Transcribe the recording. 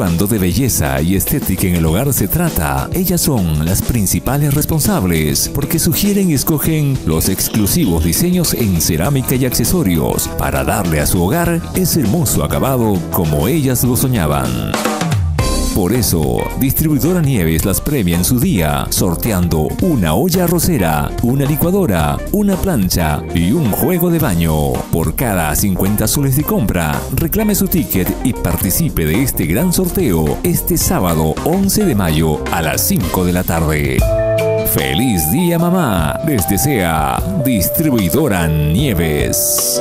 Cuando de belleza y estética en el hogar se trata, ellas son las principales responsables porque sugieren y escogen los exclusivos diseños en cerámica y accesorios para darle a su hogar ese hermoso acabado como ellas lo soñaban. Por eso, Distribuidora Nieves las premia en su día, sorteando una olla arrocera, una licuadora, una plancha y un juego de baño. Por cada 50 soles de compra, reclame su ticket y participe de este gran sorteo este sábado 11 de mayo a las 5 de la tarde. ¡Feliz día mamá! Les desea Distribuidora Nieves.